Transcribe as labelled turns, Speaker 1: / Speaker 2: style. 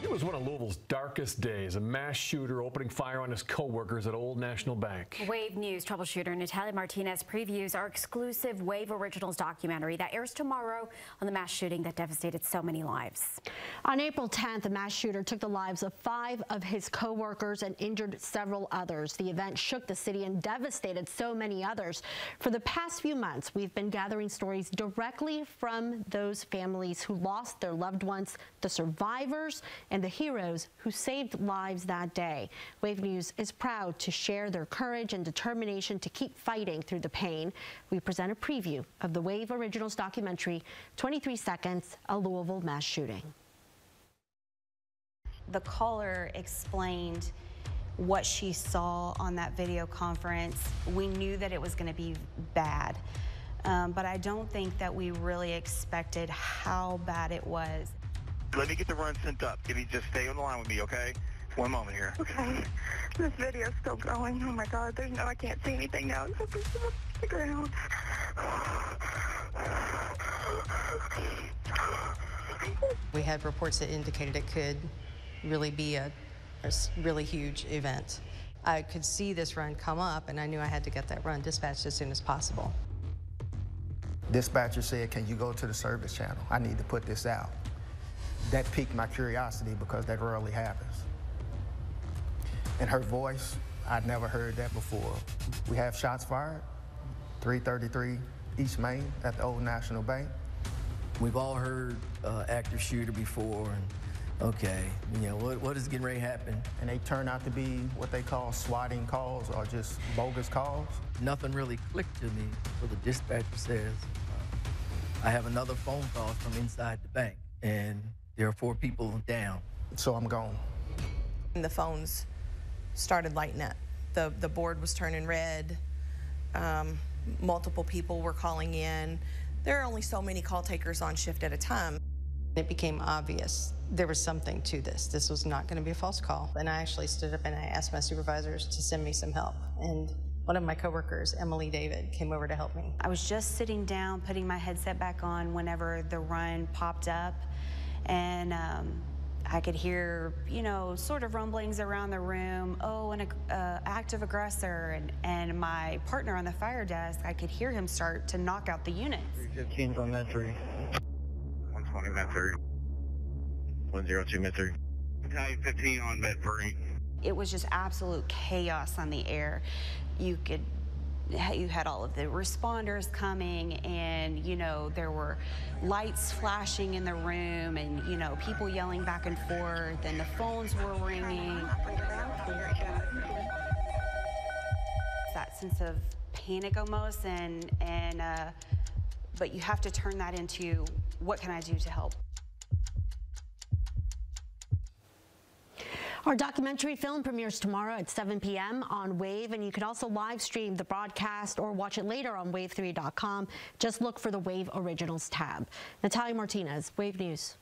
Speaker 1: It was one of Louisville's darkest days. A mass shooter opening fire on his co-workers at Old National Bank.
Speaker 2: Wave News troubleshooter Natalia Martinez previews our exclusive Wave Originals documentary that airs tomorrow on the mass shooting that devastated so many lives.
Speaker 3: On April 10th, a mass shooter took the lives of five of his co-workers and injured several others. The event shook the city and devastated so many others. For the past few months, we've been gathering stories directly from those families who lost their loved ones, the survivors, and the heroes who saved lives that day. Wave News is proud to share their courage and determination to keep fighting through the pain. We present a preview of the Wave Originals documentary, 23 Seconds, a Louisville mass shooting.
Speaker 4: The caller explained what she saw on that video conference. We knew that it was going to be bad. Um, but I don't think that we really expected how bad it was.
Speaker 5: Let me get the run sent up. Can you just stay on the line with me, okay? One moment here.
Speaker 6: Okay. This video's still going. Oh my god, there's no, I can't see anything now. It's up the ground.
Speaker 7: We had reports that indicated it could really be a, a really huge event. I could see this run come up, and I knew I had to get that run dispatched as soon as possible.
Speaker 8: Dispatcher said, can you go to the service channel? I need to put this out that piqued my curiosity because that rarely happens. And her voice, I'd never heard that before. We have shots fired, 333 East Main at the Old National Bank.
Speaker 9: We've all heard uh, active shooter before, and okay, you know, what, what is getting ready to happen?
Speaker 8: And they turn out to be what they call swatting calls or just bogus calls.
Speaker 9: Nothing really clicked to me, so the dispatcher says, I have another phone call from inside the bank, and there are four people down.
Speaker 8: So I'm gone.
Speaker 10: And the phones started lighting up. The, the board was turning red. Um, multiple people were calling in. There are only so many call takers on shift at a time.
Speaker 7: It became obvious there was something to this. This was not going to be a false call. And I actually stood up and I asked my supervisors to send me some help. And one of my coworkers, Emily David, came over to help me.
Speaker 4: I was just sitting down, putting my headset back on whenever the run popped up and um, I could hear, you know, sort of rumblings around the room. Oh, an uh, active aggressor, and and my partner on the fire desk, I could hear him start to knock out the units.
Speaker 5: 315 on that three. 120 med three. 102 med three. Battalion 15 on med three.
Speaker 4: It was just absolute chaos on the air. You could you had all of the responders coming and you know there were lights flashing in the room and you know people yelling back and forth and the phones were ringing. That sense of panic almost and and uh, but you have to turn that into what can I do to help
Speaker 3: Our documentary film premieres tomorrow at 7 p.m. on Wave, and you can also live stream the broadcast or watch it later on wave3.com. Just look for the Wave Originals tab. Natalia Martinez, Wave News.